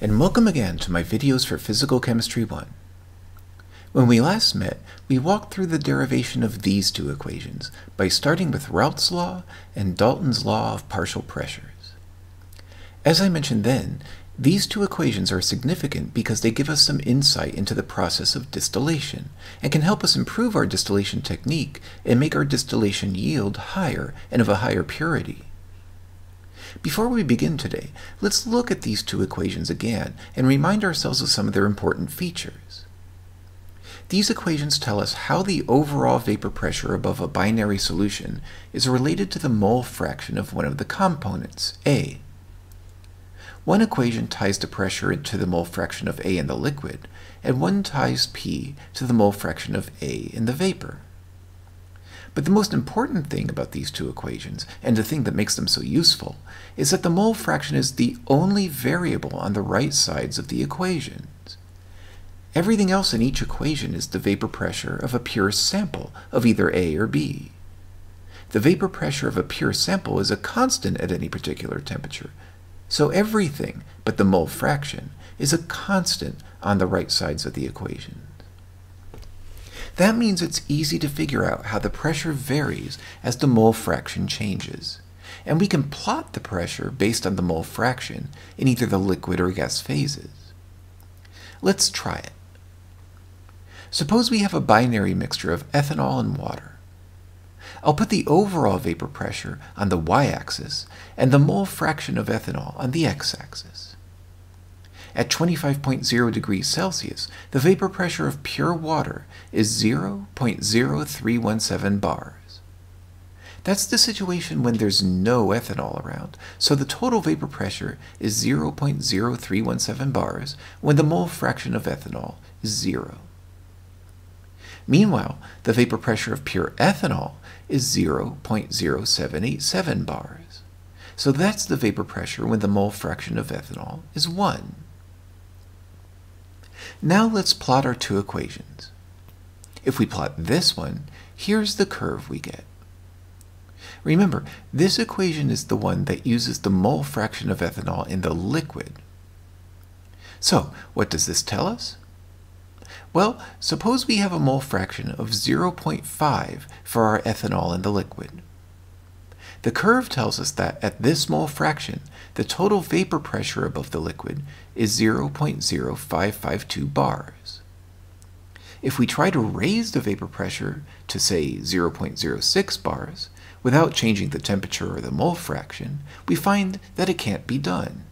and welcome again to my videos for Physical Chemistry 1. When we last met, we walked through the derivation of these two equations by starting with Raoult's law and Dalton's law of partial pressures. As I mentioned then, these two equations are significant because they give us some insight into the process of distillation and can help us improve our distillation technique and make our distillation yield higher and of a higher purity. Before we begin today, let's look at these two equations again and remind ourselves of some of their important features. These equations tell us how the overall vapor pressure above a binary solution is related to the mole fraction of one of the components, A. One equation ties the pressure to the mole fraction of A in the liquid, and one ties P to the mole fraction of A in the vapor. But the most important thing about these two equations, and the thing that makes them so useful, is that the mole fraction is the only variable on the right sides of the equations. Everything else in each equation is the vapor pressure of a pure sample of either A or B. The vapor pressure of a pure sample is a constant at any particular temperature, so everything but the mole fraction is a constant on the right sides of the equation. That means it's easy to figure out how the pressure varies as the mole fraction changes. And we can plot the pressure based on the mole fraction in either the liquid or gas phases. Let's try it. Suppose we have a binary mixture of ethanol and water. I'll put the overall vapor pressure on the y-axis and the mole fraction of ethanol on the x-axis. At 25.0 degrees Celsius, the vapor pressure of pure water is 0.0317 bars. That's the situation when there's no ethanol around, so the total vapor pressure is 0.0317 bars when the mole fraction of ethanol is zero. Meanwhile, the vapor pressure of pure ethanol is 0.0787 bars. So that's the vapor pressure when the mole fraction of ethanol is 1. Now let's plot our two equations. If we plot this one, here's the curve we get. Remember, this equation is the one that uses the mole fraction of ethanol in the liquid. So, what does this tell us? Well, suppose we have a mole fraction of 0.5 for our ethanol in the liquid. The curve tells us that at this mole fraction, the total vapor pressure above the liquid is 0.0552 bars. If we try to raise the vapor pressure to, say, 0.06 bars, without changing the temperature or the mole fraction, we find that it can't be done.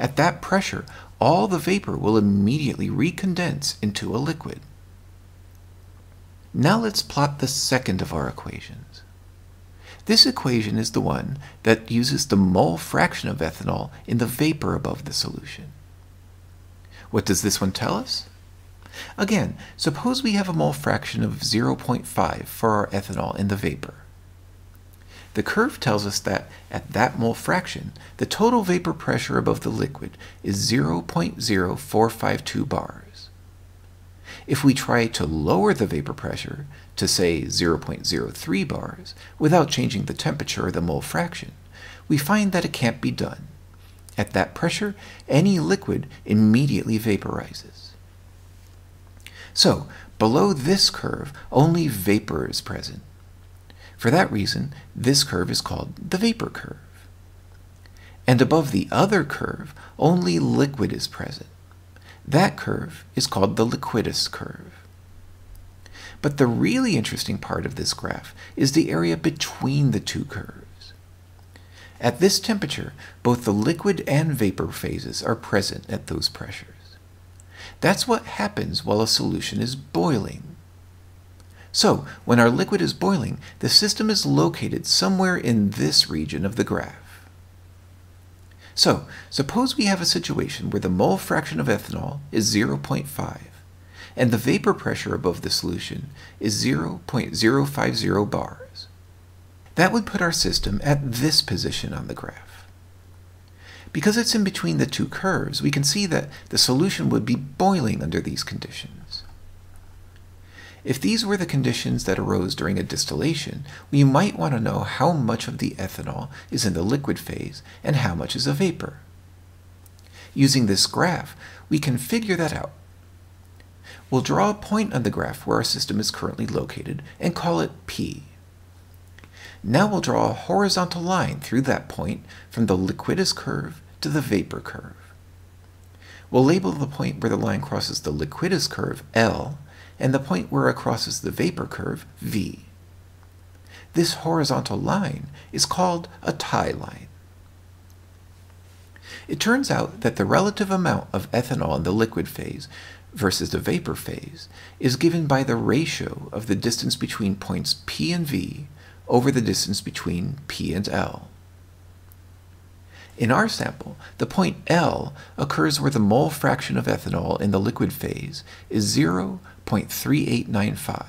At that pressure, all the vapor will immediately recondense into a liquid. Now let's plot the second of our equations. This equation is the one that uses the mole fraction of ethanol in the vapor above the solution. What does this one tell us? Again, suppose we have a mole fraction of 0.5 for our ethanol in the vapor. The curve tells us that at that mole fraction, the total vapor pressure above the liquid is 0.0452 bars. If we try to lower the vapor pressure to say 0.03 bars without changing the temperature or the mole fraction, we find that it can't be done. At that pressure, any liquid immediately vaporizes. So, below this curve, only vapor is present. For that reason, this curve is called the vapor curve. And above the other curve, only liquid is present. That curve is called the liquidus curve. But the really interesting part of this graph is the area between the two curves. At this temperature, both the liquid and vapor phases are present at those pressures. That's what happens while a solution is boiling. So, when our liquid is boiling, the system is located somewhere in this region of the graph. So, suppose we have a situation where the mole fraction of ethanol is 0.5 and the vapor pressure above the solution is 0.050 bars. That would put our system at this position on the graph. Because it's in between the two curves, we can see that the solution would be boiling under these conditions. If these were the conditions that arose during a distillation, we might want to know how much of the ethanol is in the liquid phase and how much is a vapor. Using this graph, we can figure that out. We'll draw a point on the graph where our system is currently located and call it P. Now we'll draw a horizontal line through that point from the liquidus curve to the vapor curve. We'll label the point where the line crosses the liquidus curve L and the point where it crosses the vapor curve V. This horizontal line is called a tie line. It turns out that the relative amount of ethanol in the liquid phase versus the vapor phase is given by the ratio of the distance between points P and V over the distance between P and L. In our sample, the point L occurs where the mole fraction of ethanol in the liquid phase is 0.3895,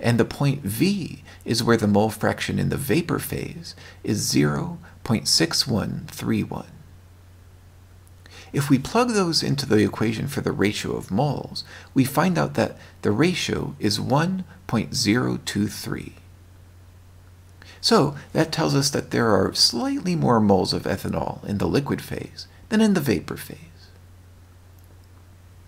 and the point V is where the mole fraction in the vapor phase is 0.6131. If we plug those into the equation for the ratio of moles, we find out that the ratio is 1.023. So that tells us that there are slightly more moles of ethanol in the liquid phase than in the vapor phase.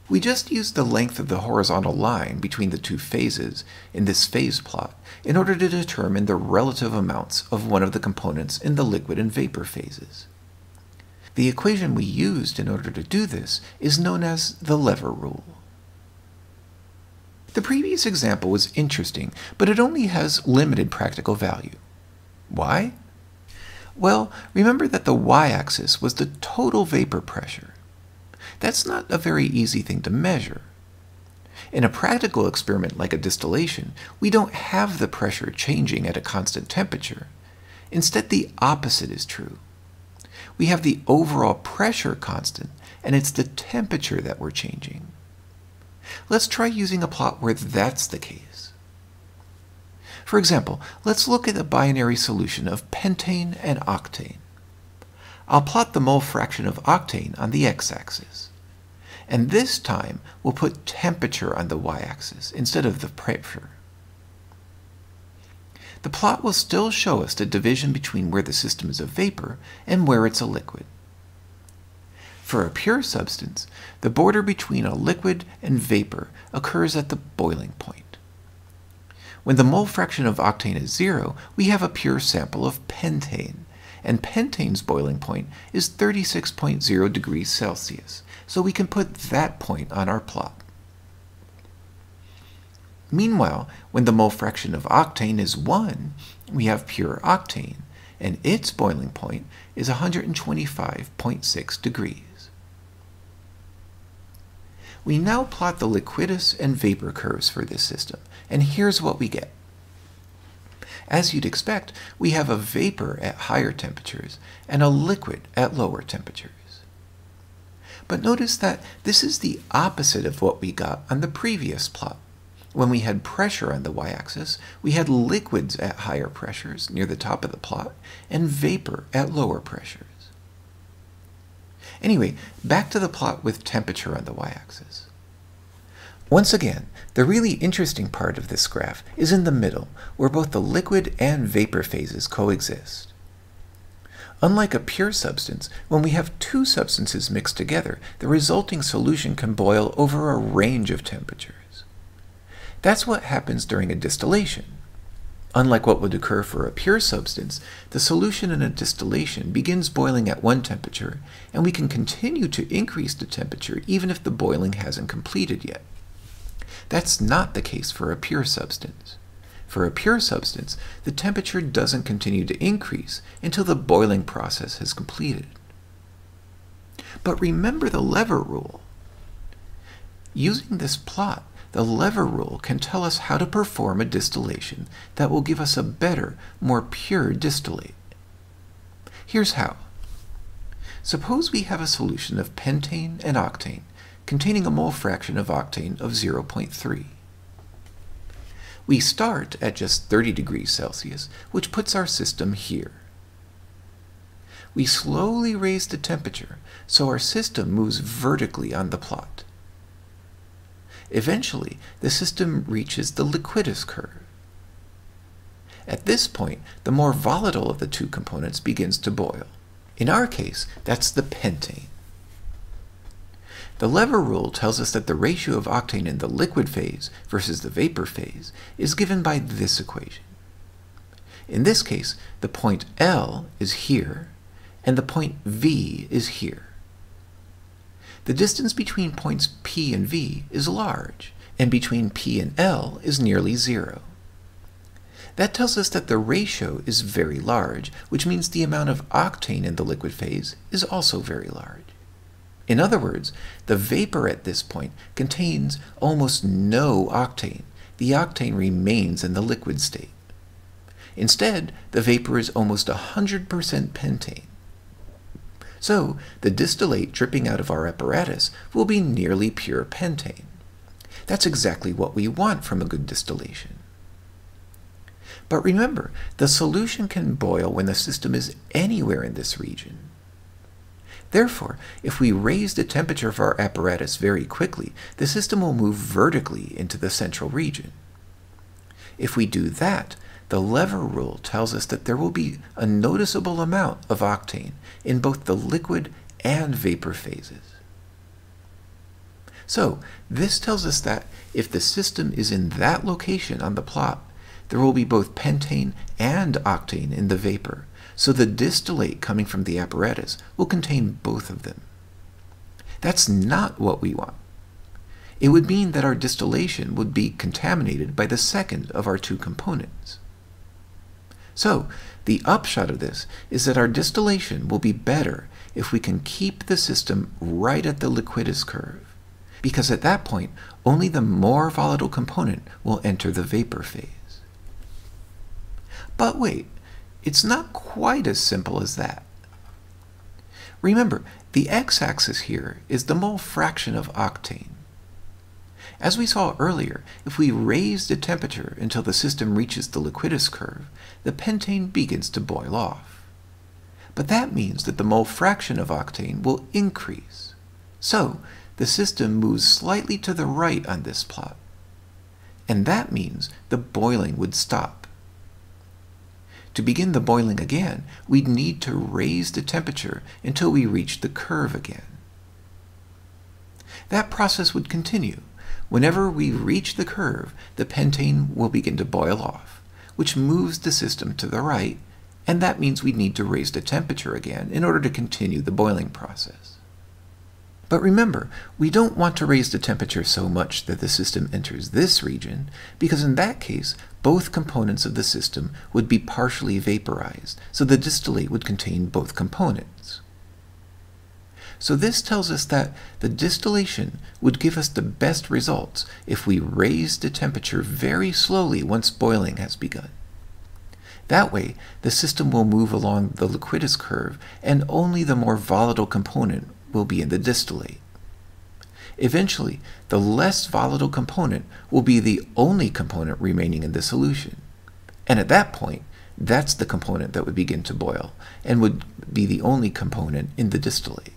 We just used the length of the horizontal line between the two phases in this phase plot in order to determine the relative amounts of one of the components in the liquid and vapor phases. The equation we used in order to do this is known as the lever rule. The previous example was interesting, but it only has limited practical value. Why? Well, remember that the y-axis was the total vapor pressure. That's not a very easy thing to measure. In a practical experiment like a distillation, we don't have the pressure changing at a constant temperature. Instead, the opposite is true we have the overall pressure constant, and it's the temperature that we're changing. Let's try using a plot where that's the case. For example, let's look at a binary solution of pentane and octane. I'll plot the mole fraction of octane on the x-axis. And this time, we'll put temperature on the y-axis instead of the pressure the plot will still show us the division between where the system is a vapor and where it's a liquid. For a pure substance, the border between a liquid and vapor occurs at the boiling point. When the mole fraction of octane is zero, we have a pure sample of pentane, and pentane's boiling point is 36.0 degrees Celsius, so we can put that point on our plot. Meanwhile, when the mole fraction of octane is 1, we have pure octane, and its boiling point is 125.6 degrees. We now plot the liquidus and vapor curves for this system, and here's what we get. As you'd expect, we have a vapor at higher temperatures and a liquid at lower temperatures. But notice that this is the opposite of what we got on the previous plot. When we had pressure on the y-axis, we had liquids at higher pressures near the top of the plot and vapor at lower pressures. Anyway, back to the plot with temperature on the y-axis. Once again, the really interesting part of this graph is in the middle, where both the liquid and vapor phases coexist. Unlike a pure substance, when we have two substances mixed together, the resulting solution can boil over a range of temperatures. That's what happens during a distillation. Unlike what would occur for a pure substance, the solution in a distillation begins boiling at one temperature, and we can continue to increase the temperature even if the boiling hasn't completed yet. That's not the case for a pure substance. For a pure substance, the temperature doesn't continue to increase until the boiling process has completed. But remember the lever rule. Using this plot, the lever rule can tell us how to perform a distillation that will give us a better, more pure distillate. Here's how. Suppose we have a solution of pentane and octane containing a mole fraction of octane of 0.3. We start at just 30 degrees Celsius, which puts our system here. We slowly raise the temperature so our system moves vertically on the plot. Eventually, the system reaches the liquidus curve. At this point, the more volatile of the two components begins to boil. In our case, that's the pentane. The lever rule tells us that the ratio of octane in the liquid phase versus the vapor phase is given by this equation. In this case, the point L is here, and the point V is here. The distance between points P and V is large, and between P and L is nearly zero. That tells us that the ratio is very large, which means the amount of octane in the liquid phase is also very large. In other words, the vapor at this point contains almost no octane. The octane remains in the liquid state. Instead, the vapor is almost 100% pentane. So, the distillate dripping out of our apparatus will be nearly pure pentane. That's exactly what we want from a good distillation. But remember, the solution can boil when the system is anywhere in this region. Therefore, if we raise the temperature of our apparatus very quickly, the system will move vertically into the central region. If we do that, the lever rule tells us that there will be a noticeable amount of octane in both the liquid and vapor phases. So, this tells us that if the system is in that location on the plot, there will be both pentane and octane in the vapor, so the distillate coming from the apparatus will contain both of them. That's not what we want. It would mean that our distillation would be contaminated by the second of our two components. So, the upshot of this is that our distillation will be better if we can keep the system right at the liquidus curve, because at that point, only the more volatile component will enter the vapor phase. But wait, it's not quite as simple as that. Remember, the x-axis here is the mole fraction of octane. As we saw earlier, if we raise the temperature until the system reaches the liquidus curve, the pentane begins to boil off. But that means that the mole fraction of octane will increase. So, the system moves slightly to the right on this plot. And that means the boiling would stop. To begin the boiling again, we'd need to raise the temperature until we reach the curve again. That process would continue. Whenever we reach the curve, the pentane will begin to boil off, which moves the system to the right, and that means we need to raise the temperature again in order to continue the boiling process. But remember, we don't want to raise the temperature so much that the system enters this region, because in that case, both components of the system would be partially vaporized, so the distillate would contain both components. So this tells us that the distillation would give us the best results if we raise the temperature very slowly once boiling has begun. That way, the system will move along the liquidus curve, and only the more volatile component will be in the distillate. Eventually, the less volatile component will be the only component remaining in the solution. And at that point, that's the component that would begin to boil and would be the only component in the distillate.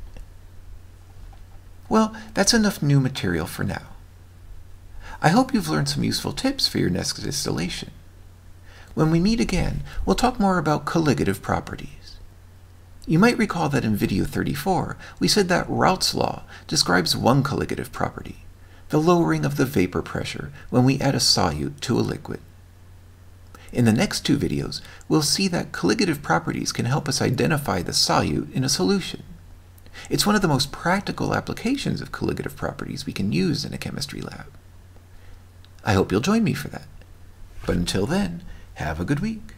Well, that's enough new material for now. I hope you've learned some useful tips for your next distillation. When we meet again, we'll talk more about colligative properties. You might recall that in video 34, we said that Raoult's law describes one colligative property, the lowering of the vapor pressure when we add a solute to a liquid. In the next two videos, we'll see that colligative properties can help us identify the solute in a solution. It's one of the most practical applications of colligative properties we can use in a chemistry lab. I hope you'll join me for that. But until then, have a good week.